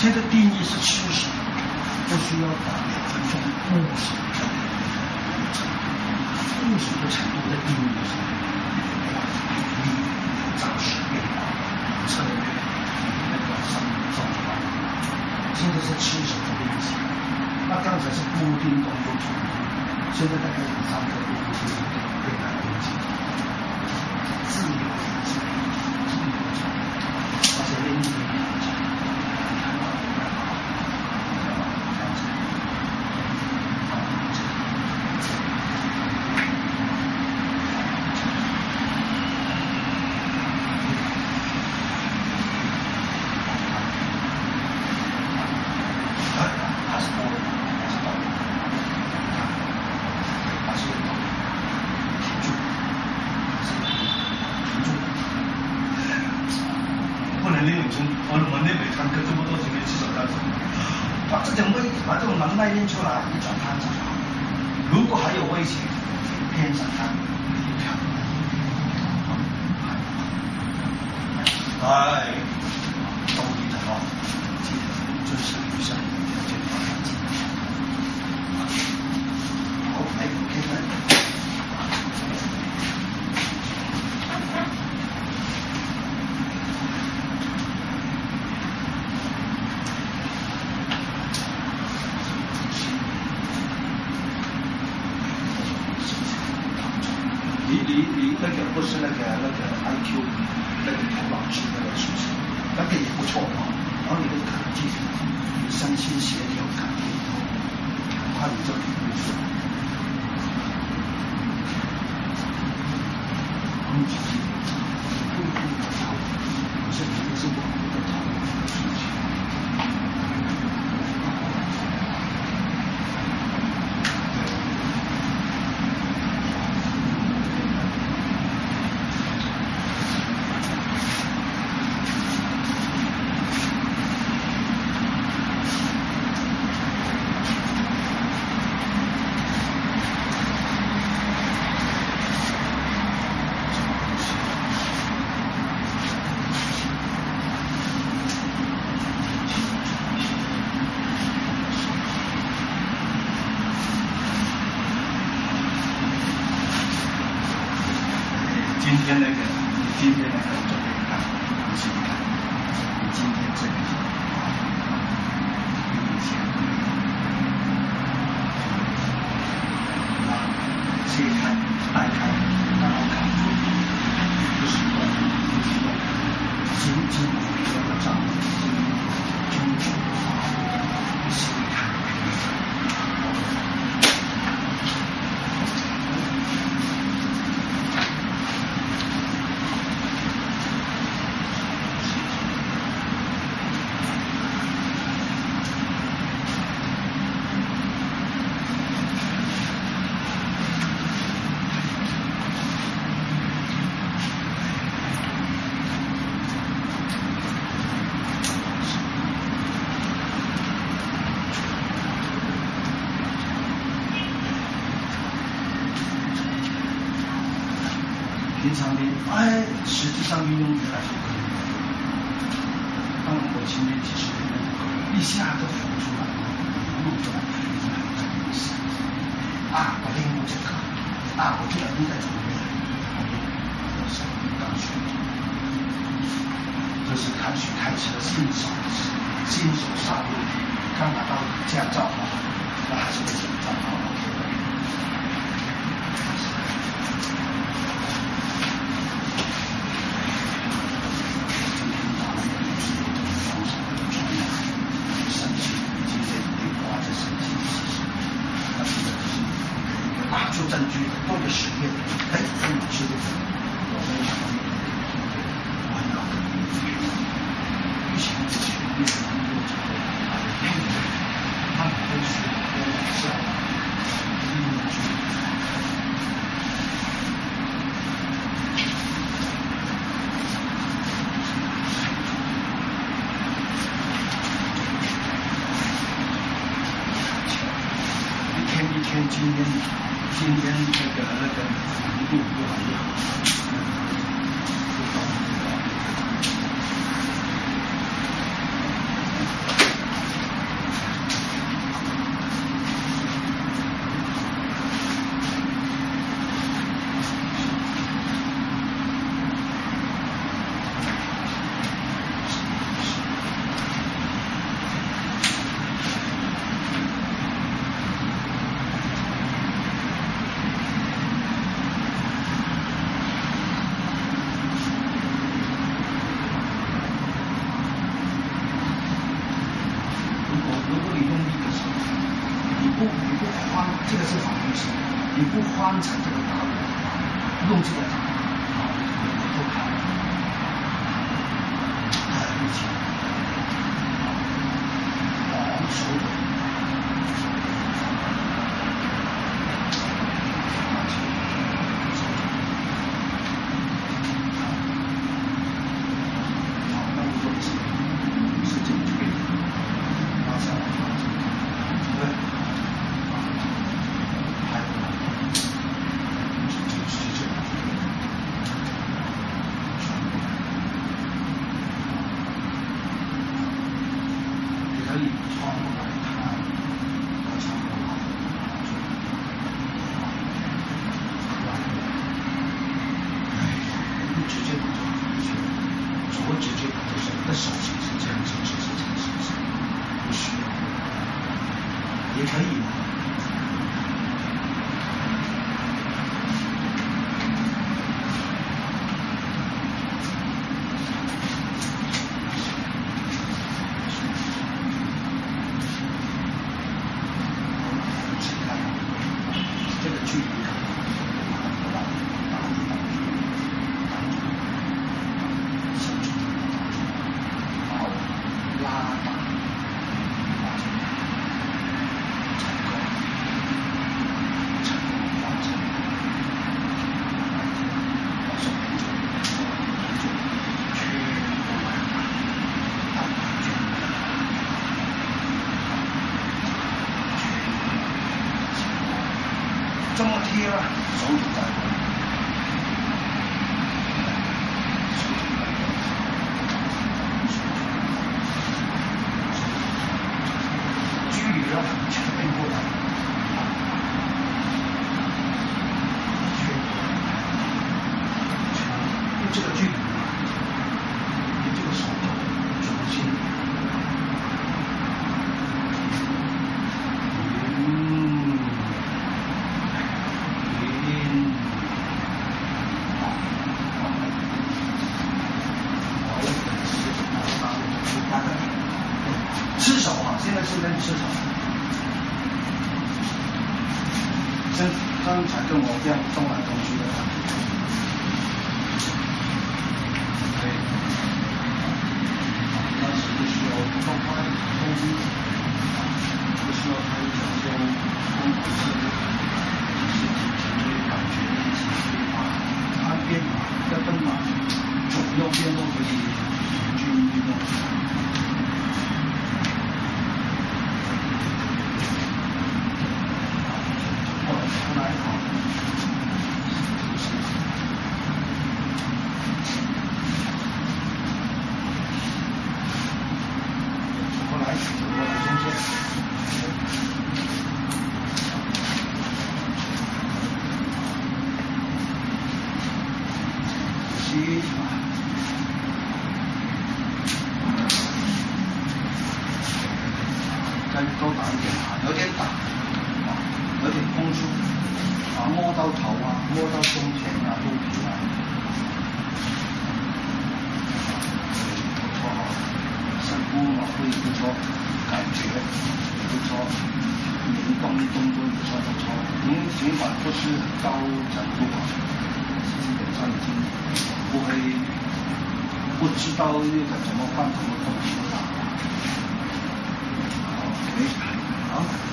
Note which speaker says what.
Speaker 1: 现在定义是七十，不需要把两分钟五十的五十的程度的定义是力暂时变化策略那个上造化，现在是七十的练习，那刚才是固定动作重复，现在大概有三个固定动作对它练习，自由练习，自由练习，而且练一点。还是多，还是高，还是高，挺住，挺住，不能利用从我我那每堂课这么多学员起手干什么？把这种威，把这种能耐练出来，你转盘就好。如果还有危险，偏上看，一跳，哎，注意的哦，记得遵守以上条件方法。好，来，开始。你你你那个不是那个那个 IQ 那个头脑区那个属性，那个也不错啊。然后你的感觉，你身心协调感觉，很快你就体会出来。空气，不一定的头，有些人是我们的头出去。今天那个，你今天那个准备看，你自己看，你今天这个，以前，啊，切开、掰开、然后看，不是动，不是动，心经这个障碍，中途啊，切开。平常的，哎，实际上运用起来是可以的。当我前面几十年一下子浮出来，一路走来，已经很有意思。啊，我练过这个，啊，我这个应该怎么练？我练，手刚学，这是开始开始的新手新手上路，刚拿到驾照嘛，那还是得紧张啊。拿出证据，多个实验，哎，这老师的，我们想到我要以前一天一天，今天今天那个那个幅度越来越好。也可以这么贴了手指甲刚刚才跟我这样动来动去的，哎，但是需要动来动。多打一点啊有点打啊有点空虚啊摸到头啊摸到胸前啊肚皮啊不错哈身部嘛会不错感觉不错灵光一动都也算不错因尽管不是很高强度啊基
Speaker 2: 本上已经不会不知道那个怎么办怎么回事啊没事啊。